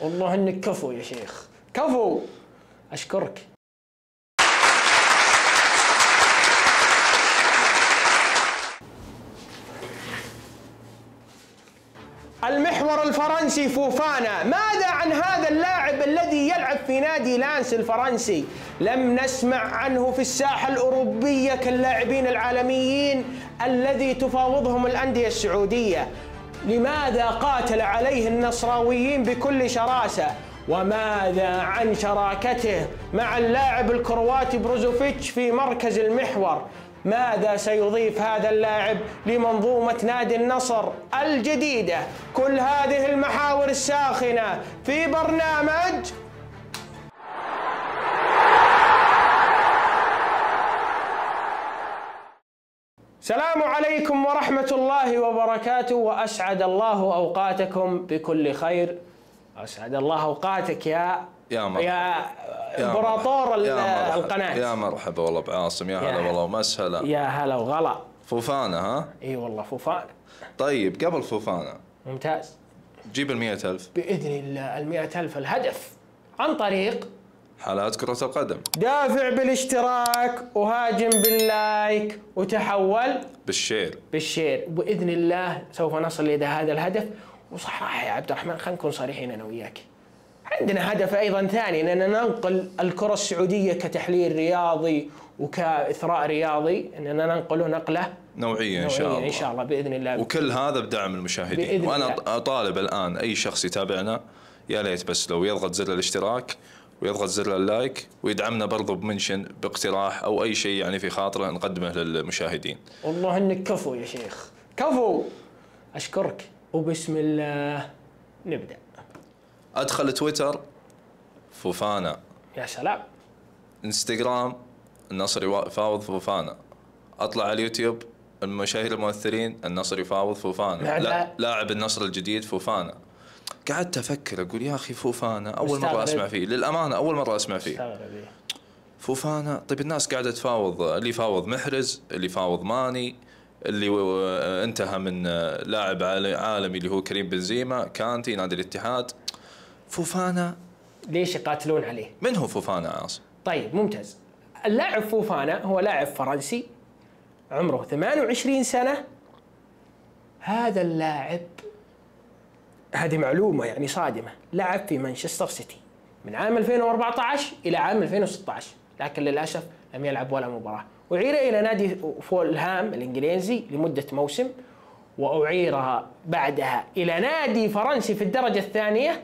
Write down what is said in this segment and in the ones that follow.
والله إنك كفو يا شيخ. كفو! أشكرك. المحور الفرنسي فوفانا. ماذا عن هذا اللاعب الذي يلعب في نادي لانس الفرنسي؟ لم نسمع عنه في الساحة الأوروبية كاللاعبين العالميين الذي تفاوضهم الأندية السعودية. لماذا قاتل عليه النصراويين بكل شراسة؟ وماذا عن شراكته مع اللاعب الكرواتي بروزوفيتش في مركز المحور؟ ماذا سيضيف هذا اللاعب لمنظومة نادي النصر الجديدة؟ كل هذه المحاور الساخنة في برنامج السلام عليكم ورحمة الله وبركاته وأسعد الله أوقاتكم بكل خير. أسعد الله أوقاتك يا يا مرحبا. يا مرحبا. القناة. يا مرحبا والله بعاصم. يا هلا. والله ومسهلا. يا هلا وغلا. فوفانا ها؟ إي والله فوفان طيب قبل فوفانا. ممتاز. جيب المية ألف. بإذن الله المئة ألف الهدف عن طريق حالات كرة القدم. دافع بالاشتراك وهاجم بال like وتحول بال share. بال share. وبإذن الله سوف نصل إلى هذا الهدف. وصراحة يا عبد الرحمن خلينا نكون صريحين أنا وياك. عندنا هدف أيضا ثاني أننا ننقل الكرة السعودية كتحليل رياضي وكإثراء رياضي. أننا ننقله نقلة نوعية إن شاء الله إن شاء الله بإذن الله. وكل هذا بدعم المشاهدين. بإذن وأنا الله. أطالب الآن أي شخص يتابعنا يا ليت بس لو يضغط زر الاشتراك ويضغط زر ال like ويدعمنا برضو ب mention باقتراح أو أي شيء يعني في خاطره نقدمه للمشاهدين. والله إنك كفو يا شيخ. كفو! أشكرك. وبسم الله. نبدأ. أدخل تويتر. فوفانا. يا سلام. إنستغرام. النصر يفاوض فوفانا. أطلع على اليوتيوب. المشاهير الممثلين النصر يفاوض فوفانا. لا، لا. لا لاعب النصر الجديد فوفانا. قعدت أفكر أقول يا أخي فوفانا أول مرة. أسمع فيه للأمانة أول مرة أسمع فيه إيه. فوفانا طيب الناس قاعدة تفاوض اللي يفاوض محرز اللي يفاوض ماني اللي انتهى من لاعب عال- عالمي اللي هو كريم بنزيما كانتي نادي الاتحاد فوفانا ليش يقاتلون عليه من هو فوفانا عاصم؟ طيب ممتاز اللاعب فوفانا هو لاعب فرنسي عمره 28 سنة هذا اللاعب هذه معلومة يعني صادمة. لعب في مانشستر سيتي من عام 2014 إلى عام 2016 لكن للأسف لم يلعب ولا مباراة. أعير إلى نادي فولهام الإنجليزي لمدة موسم وأعير بعدها إلى نادي فرنسي في الدرجة الثانية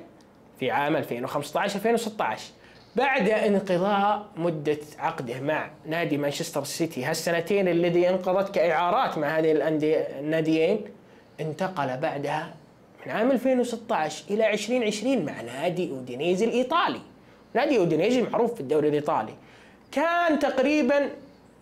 في عام 2015 2016 بعد انقضاء مدة عقده مع نادي مانشستر سيتي هالسنتين الذي انقضت كإعارات مع هذه الأندية الناديين انتقل بعدها من عام 2016 إلى 2020 مع نادي أودينيزي الإيطالي. نادي أودينيزي معروف في الدوري الإيطالي. كان تقريبا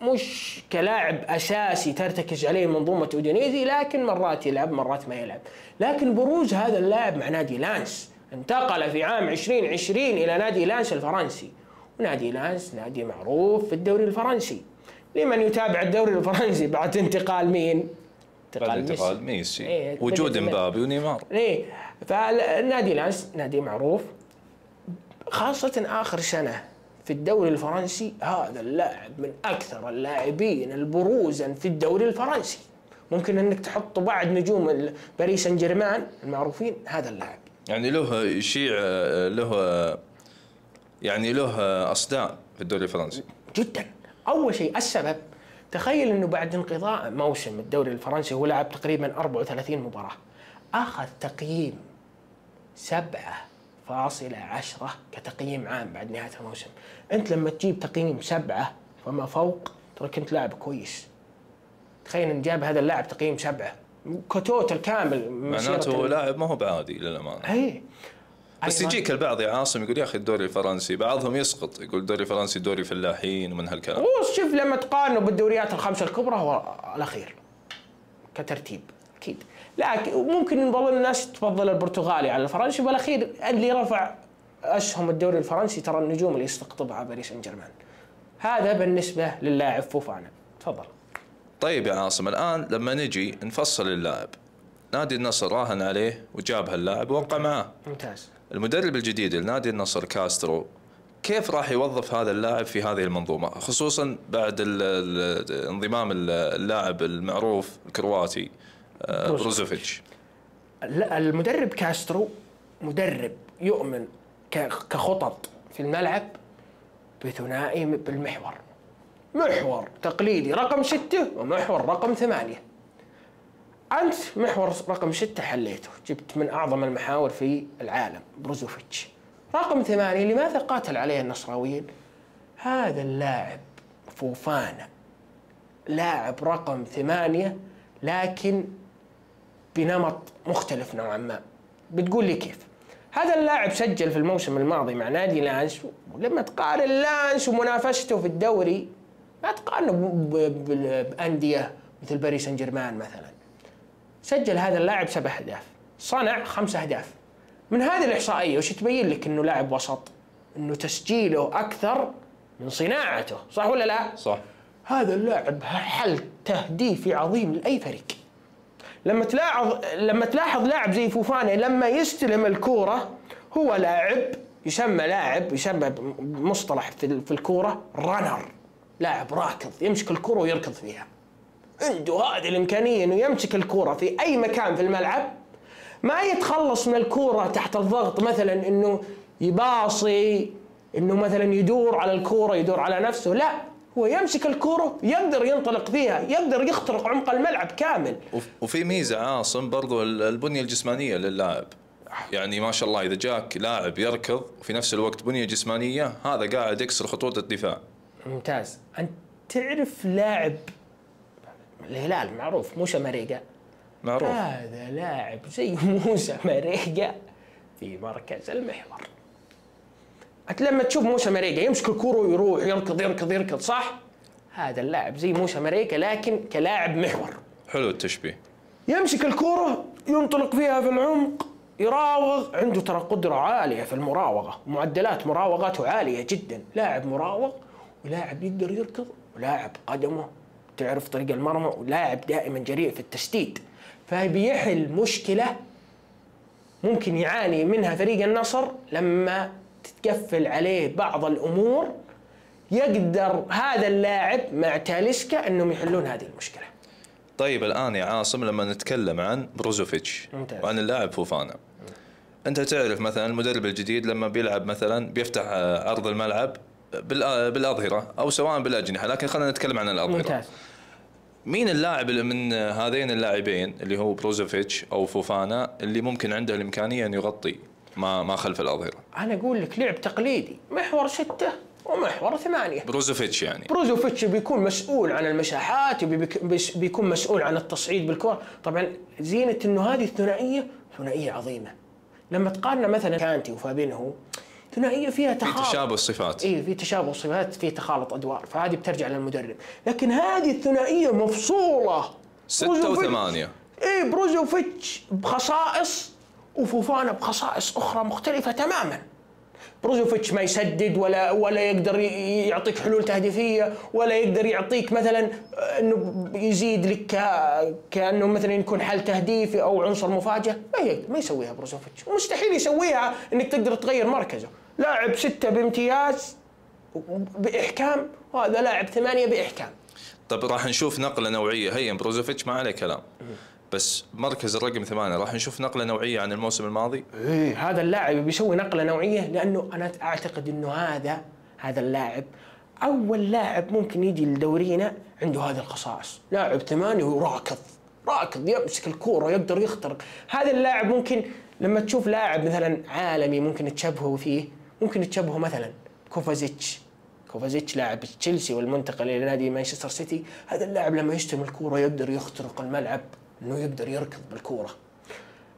مش كلاعب أساسي ترتكز عليه منظومة أودينيزي لكن مرات يلعب مرات ما يلعب. لكن بروز هذا اللاعب مع نادي لانس. انتقل في عام 2020 إلى نادي لانس الفرنسي. ونادي لانس نادي معروف في الدوري الفرنسي. لمن يتابع الدوري الفرنسي بعد انتقال مين؟ بعد ميسي. انتقال ميسي إيه، وجود مبابي ونيمار. إيه فالنادي لانس نادي معروف. خاصة آخر سنة في الدوري الفرنسي هذا اللاعب من أكثر اللاعبين البروزا في الدوري الفرنسي. ممكن أنك تحط بعض نجوم باريس سان جيرمان المعروفين هذا اللاعب. يعني له يشيع له يعني له أصداء في الدوري الفرنسي. جدا. أول شيء السبب. تخيل أنه بعد انقضاء موسم الدوري الفرنسي هو لعب تقريبا 34 مباراة. أخذ تقييم سبعة فاصلة عشرة كتقييم عام بعد نهاية الموسم. أنت لما تجيب تقييم سبعة فما فوق ترى كنت لاعب كويس. تخيل أن جاب هذا اللاعب تقييم سبعة. كتوتال كامل معناته هو لاعب ما هو بعادي للامانه اي بس يجيك البعض يا عاصم يقول يا أخي الدوري الفرنسي بعضهم يسقط يقول الدوري الفرنسي دوري فلاحين ومن هالكلام. وشوف لما تقارنه بالدوريات الخمسة الكبرى هو الأخير كترتيب أكيد. لكن ممكن بعض الناس تفضل البرتغالي على الفرنسي بالاخير اللي رفع أسهم الدوري الفرنسي ترى النجوم اللي يستقطبها باريس سان جيرمان. هذا بالنسبة للاعب فوفانا. تفضل. طيب يا عاصم الآن لما نجي نفصل اللاعب. نادي النصر راهن عليه وجاب هاللاعب ووقع معاه ممتاز. المدرب الجديد لنادي النصر كاسترو كيف راح يوظف هذا اللاعب في هذه المنظومة؟ خصوصا بعد ال ال انضمام اللاعب المعروف الكرواتي آه، بروزوفيتش لا المدرب كاسترو مدرب يؤمن كخطط في الملعب بثنائي بالمحور. محور تقليدي رقم ستة ومحور رقم ثمانية. أنت محور رقم ستة حليته. جبت من أعظم المحاور في العالم بروزوفيتش. رقم ثمانية لماذا قاتل عليه النصراويين؟ هذا اللاعب فوفانا. لاعب رقم ثمانية لكن بنمط مختلف نوعا ما. بتقول لي كيف؟ هذا اللاعب سجل في الموسم الماضي مع نادي لانس ولما تقارن لانس ومنافسته في الدوري ما تقارنه ب- ب- ب- بأندية مثل باريس سان جيرمان مثلا. سجل هذا اللاعب سبع أهداف. صنع خمس أهداف. من هذه الإحصائية وش تبين لك إنه لاعب وسط؟ إنه تسجيله أكثر من صناعته. صح ولا لا؟ صح. هذا اللاعب حل تهديفي عظيم لأي فريق. لما تلاحظ لما تلاحظ لاعب زي فوفانا لما يستلم الكورة هو لاعب يسمى لاعب يسمى مصطلح في في الكورة رانر لاعب راكض يمسك الكورة ويركض فيها. عنده هذه الإمكانية إنه يمسك الكورة في أي مكان في الملعب ما يتخلص من الكورة تحت الضغط مثلا إنه يباصي إنه مثلا يدور على الكورة يدور على نفسه لا هو يمسك الكورة يقدر ينطلق فيها يقدر يخترق عمق الملعب كامل. وف- وفي ميزة عاصم برضو ال- البنية الجسمانية للاعب. يعني ما شاء الله إذا جاك لاعب يركض وفي نفس الوقت بنية جسمانية هذا قاعد يكسر خطوط الدفاع. ممتاز. أنت تعرف لاعب الهلال معروف. موسى مريقا معروف. هذا لاعب زي موسى مريقا في مركز المحور. أنت لما تشوف موسى مريقا يمسك الكورة ويروح يركض يركض يركض صح؟ هذا اللاعب زي موسى مريقا لكن كلاعب محور. حلو التشبيه. يمسك الكرة ينطلق فيها في العمق يراوغ. عنده ترى قدرة عالية في المراوغة. معدلات مراوغاته عالية جدا. لاعب مراوغ ولاعب يقدر يركض ولاعب قدمه تعرف طريق المرمى ولاعب دائما جريء في التسديد فبيحل مشكلة ممكن يعاني منها فريق النصر لما تتقفل عليه بعض الأمور. يقدر هذا اللاعب مع تاليسكا إنهم يحلون هذه المشكلة. طيب الآن يا عاصم لما نتكلم عن بروزوفيتش ممتاز. وعن اللاعب فوفانا. أنت تعرف مثلا المدرب الجديد لما بيلعب مثلا بيفتح عرض الملعب بالأظهرة أو سواء بالأجنحة لكن خلينا نتكلم عن الأظهرة. ممتاز. مين اللاعب اللي من هذين اللاعبين اللي هو بروزوفيتش أو فوفانا اللي ممكن عنده الإمكانية أن يغطي ما ما خلف الأظهرة؟ أنا أقول لك لعب تقليدي محور ستة ومحور ثمانية. بروزوفيتش يعني. بروزوفيتش بيكون مسؤول عن المساحات بيكون مسؤول عن التصعيد بالكرة طبعا زينة إنه هذه الثنائية ثنائية عظيمة. لما تقارن مثلا كانتي وفابينهو ثنائية فيها في تخاطب تشابه الصفات. اي في تشابه صفات في تخالط أدوار. فهذه بترجع للمدرب. لكن هذه الثنائية مفصولة. ستة وثمانية. اي بروزوفيتش بخصائص وفوفانا بخصائص أخرى مختلفة تماما. بروزوفيتش ما يسدد ولا ولا يقدر يعطيك حلول تهديفية ولا يقدر يعطيك مثلا إنه يزيد لك كأنه مثلا يكون حل تهديفي أو عنصر مفاجأة. ما يقدر ما يسويها بروزوفيتش ومستحيل يسويها إنك تقدر تغير مركزه. لاعب ستة بامتياز بإحكام وهذا لاعب ثمانية بإحكام. طب راح نشوف نقلة نوعية. هي بروزوفيتش ما عليه كلام. بس مركز الرقم ثمانية. راح نشوف نقلة نوعية عن الموسم الماضي؟ إيه هذا اللاعب بيسوي نقلة نوعية لأنه أنا أعتقد إنه هذا هذا اللاعب أول لاعب ممكن يجي لدورينا عنده هذه الخصائص. لاعب ثمانية وراكض راكض يمسك الكورة يقدر يخترق هذا اللاعب ممكن لما تشوف لاعب مثلا عالمي ممكن تشبهه فيه ممكن تشبهه مثلا كوفازيتش. كوفازيتش لاعب تشيلسي والمنتقل إلى نادي مانشستر سيتي. هذا اللاعب لما يستلم الكورة يقدر يخترق الملعب. إنه يقدر يركض بالكورة.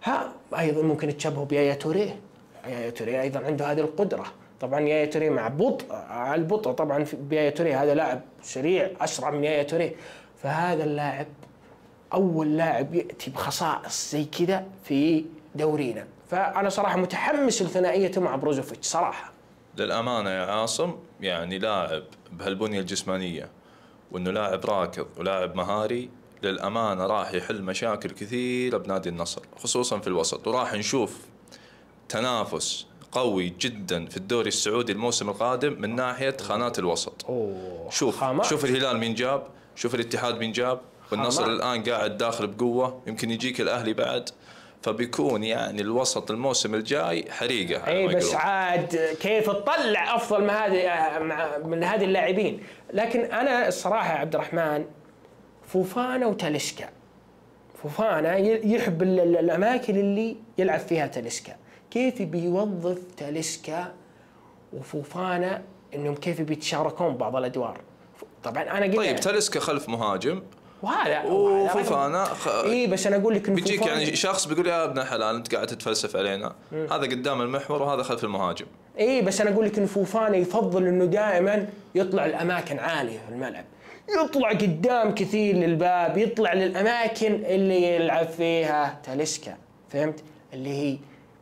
ها أيضا ممكن تشبهه بيايا توريه. يايا توريه أيضا عنده هذه القدرة. طبعا يايا توريه مع بطء على البطء طبعا بيايا توريه هذا لاعب سريع أسرع من يايا توريه. فهذا اللاعب أول لاعب يأتي بخصائص زي كذا في دورينا. فأنا صراحة متحمس لثنائيته مع بروزوفيتش صراحة. للأمانة يا عاصم يعني لاعب بهالبنية الجسمانية وإنه لاعب راكض ولاعب مهاري للأمانة راح يحل مشاكل كثيرة بنادي النصر خصوصا في الوسط وراح نشوف تنافس قوي جدا في الدوري السعودي الموسم القادم من ناحية خانات الوسط أوه شوف خامات. شوف الهلال مين جاب شوف الاتحاد مين جاب والنصر خامات. الآن قاعد داخل بقوة يمكن يجيك الأهلي بعد فبيكون يعني الوسط الموسم الجاي حريقة اي بس يقولون. عاد كيف تطلع أفضل ما هذه من هذه اللاعبين لكن أنا الصراحة عبد الرحمن فوفانا وتاليسكا فوفانا يحب ال- ال- الأماكن اللي يلعب فيها تاليسكا كيف بيوظف تاليسكا وفوفانا إنهم كيف بيتشاركون بعض الأدوار؟ طبعا أنا قلت طيب تلسكا خلف مهاجم. وهذا وفوفانا خ... اي بس أنا أقول لك إن بيجيك فوفانا- يعني شخص بيقول يا ابن الحلال أنت قاعد تتفلسف علينا. هذا قدام المحور وهذا خلف المهاجم. اي بس أنا أقول لك ان فوفانا يفضل إنه دائما يطلع الأماكن عالية في الملعب. يطلع قدام كثير للباب يطلع للأماكن اللي يلعب فيها. تاليسكا فهمت؟ اللي هي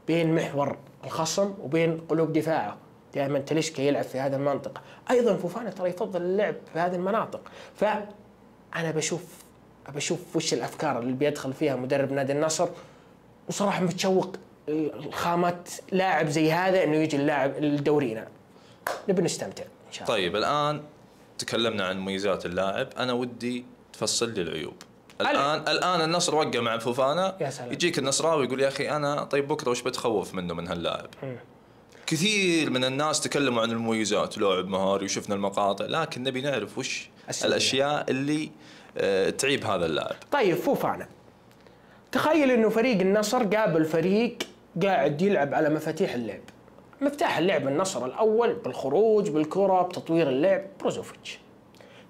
بين محور الخصم وبين قلوب دفاعه. دائما تاليسكا يلعب في هذه المنطقة. أيضا فوفانا ترى يفضل اللعب في هذه المناطق. فانا بشوف بشوف وش الأفكار اللي بيدخل فيها مدرب نادي النصر. وصراحة متشوق الخامات لاعب زي هذا إنه يجي اللاعب لدورينا. نبي نستمتع إن شاء الله. طيب الآن تكلمنا عن مميزات اللاعب أنا ودي تفصل لي العيوب. الان الآن النصر وقع مع فوفانا. يجيك النصراوي يقول يا أخي أنا طيب بكرة وش بتخوف منه من هاللاعب؟ كثير من الناس تكلموا عن المميزات لاعب مهاري وشفنا المقاطع لكن نبي نعرف وش السلبيات. الأشياء اللي آه، تعيب هذا اللاعب. طيب فوفانا. تخيل إنه فريق النصر قابل فريق قاعد يلعب على مفاتيح اللعب. مفتاح اللعب النصر الأول بالخروج بالكرة بتطوير اللعب بروزوفيتش.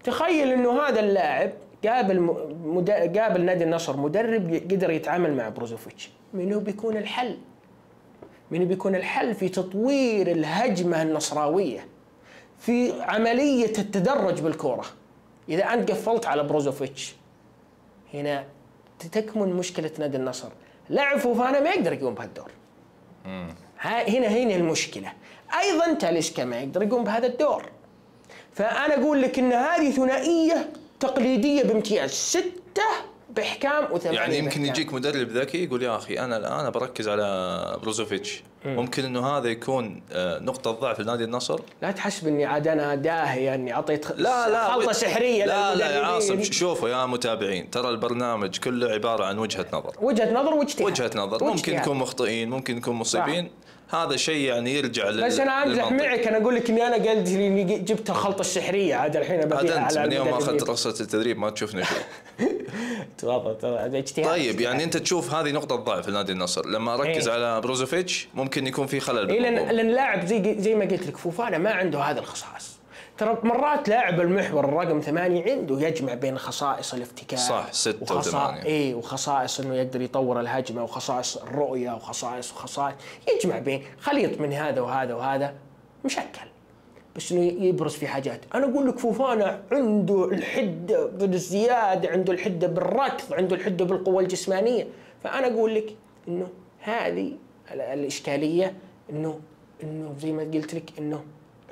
تخيل إنه هذا اللاعب قابل مد... قابل نادي النصر مدرب قدر يتعامل مع بروزوفيتش. منو بيكون الحل؟ منو بيكون الحل في تطوير الهجمة النصراوية؟ في عملية التدرج بالكرة. إذا أنت قفلت على بروزوفيتش هنا تكمن مشكلة نادي النصر. لاعب فوفانا ما يقدر يقوم بهالدور. ها- هنا هنا المشكلة. أيضا تاليسكا ما يقدر يقوم بهذا الدور. فأنا أقول لك إن هذه ثنائية تقليدية بامتياز ستة بإحكام وثمانيه يعني يمكن بإحكام. يجيك مدرب ذكي يقول يا أخي أنا الآن بركز على بروزوفيتش ممكن إنه هذا يكون آه، نقطة ضعف لنادي النصر لا تحسب اني عاد أنا داهي إني أعطيت لا لا خلطة سحرية لا لا يا. عاصم شوفوا يا متابعين ترى البرنامج كله عبارة عن وجهة نظر وجهة نظر واجتهاد وجهة نظر ممكن. نكون مخطئين ممكن نكون مصيبين هذا شيء يعني يرجع لل بس أنا أمزح. معك أنا أقول لك إني أنا قلت اني جبت الخلطة السحرية عاد الحين ببيعها على من يوم ما. أخذت رخصة التدريب ما تشوفني شيء تفضل هذا اجتهاد طيب يعني انت تشوف هذه نقطة ضعف لنادي النصر لما اركز إيه. على بروزوفيتش ممكن يكون في خلل اي لأن. لأن اللاعب زي زي ما قلت لك فوفانا ما عنده هذه الخصائص ترى مرات لاعب المحور الرقم ثمانية عنده يجمع بين خصائص الافتكاك صح، ستة وثمانية. اي وخصائص إنه يقدر يطور الهجمة وخصائص الرؤية وخصائص وخصائص يجمع بين خليط من هذا وهذا وهذا مشكل بس انه يبرز في حاجات أنا أقول لك فوفانا عنده الحدة بالزيادة عنده الحدة بالركض عنده الحدة بالقوة الجسمانية فأنا أقول لك إنه هذه ال- الإشكالية إنه إنه زي ما قلت لك إنه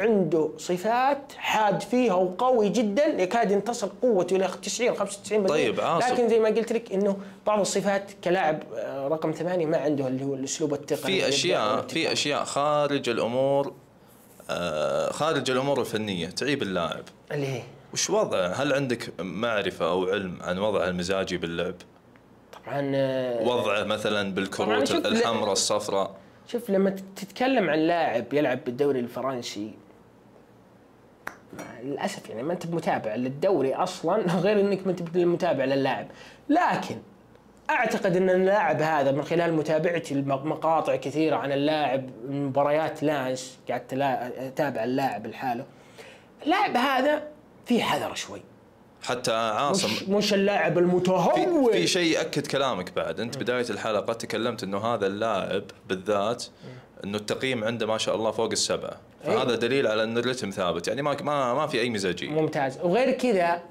عنده صفات حاد فيها وقوي جدا يكاد ينتصر قوته إلى 90 95 طيب، عاصم. لكن زي ما قلت لك إنه بعض الصفات كلاعب آه، رقم ثمانية ما عنده اللي هو الأسلوب التقني في أشياء. في أشياء خارج الأمور آه، خارج الأمور الفنية تعيب اللاعب اللي هي وش وضعه؟ هل عندك معرفة أو علم عن وضعه المزاجي باللعب؟ طبعا آه، وضعه مثلا بالكروت الحمراء الصفراء شوف لما تتكلم عن لاعب يلعب بالدوري الفرنسي للاسف يعني ما أنت متابع للدوري أصلا غير إنك ما أنت متابع للاعب لكن أعتقد إن اللاعب هذا من خلال متابعتي المقاطع كثيرة عن اللاعب مباريات لانس قعدت أتابع اللاعب لحاله. اللاعب هذا في حذر شوي. حتى عاصم مش, مش اللاعب في, المتهور. في شيء يأكد كلامك بعد. أنت بداية الحلقة تكلمت إنه هذا اللاعب بالذات إنه التقييم عنده ما شاء الله فوق السبعة. أيوة. فهذا دليل على ان الرتم ثابت. يعني ما ما ما في أي مزاجية. ممتاز. وغير كذا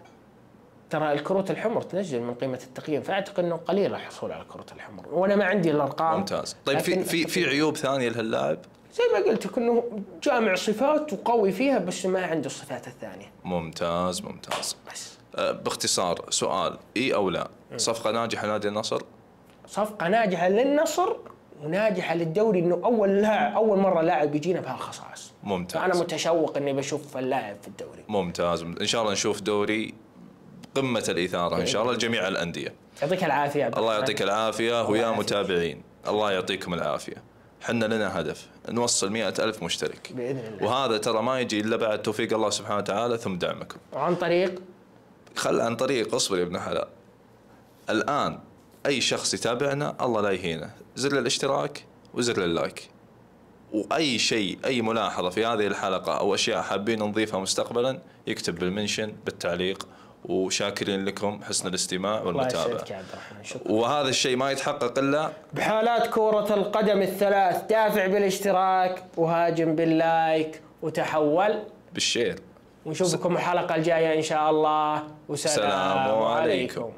ترى الكروت الحمر تنزل من قيمة التقييم فأعتقد إنه قليل الحصول على الكروت الحمر. وأنا ما عندي الأرقام. ممتاز. طيب في في في عيوب ثانية لهاللاعب؟ زي ما قلت لك إنه جامع صفات وقوي فيها بس ما عنده الصفات الثانية. ممتاز ممتاز. بس. أه، باختصار سؤال إي أو لا؟ صفقة ناجحة نادي النصر؟ صفقة ناجحة للنصر وناجحة للدوري إنه أول لاعب أول مرة لاعب يجينا بهالخصائص. ممتاز. فأنا متشوق إني بشوف اللاعب في الدوري. ممتاز. إن شاء الله نشوف دوري قمة الإثارة إن شاء الله لجميع الأندية. يعطيك العافية الله. يعطيك العافية ويا. متابعين. الله يعطيكم العافية. حنا لنا هدف نوصل مئة ألف مشترك. بإذن الله. وهذا ترى ما يجي إلا بعد توفيق الله سبحانه وتعالى ثم دعمكم. وعن طريق؟ خل عن طريق اصبر يا ابن حلال. الآن أي شخص يتابعنا الله لا يهينه. زر الاشتراك وزر اللايك. وأي شيء أي ملاحظة في هذه الحلقة أو أشياء حابين نضيفها مستقبلا يكتب بال mention بالتعليق. وشاكرين لكم حسن الاستماع والمتابعة. وهذا الشيء ما يتحقق إلا بحالات كرة القدم الثلاث. دافع بالاشتراك وهاجم بال like وتحول. بال share. ونشوفكم الحلقة الجاية إن شاء الله. وسلام. عليكم.